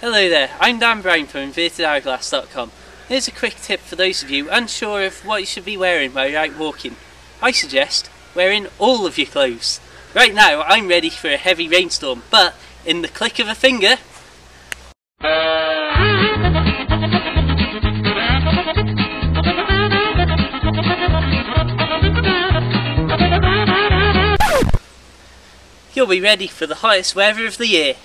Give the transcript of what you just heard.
Hello there, I'm Dan Brown from InvertedHourglass.com. Here's a quick tip for those of you unsure of what you should be wearing while you're out walking. I suggest wearing all of your clothes. Right now I'm ready for a heavy rainstorm, but in the click of a finger, you'll be ready for the hottest weather of the year.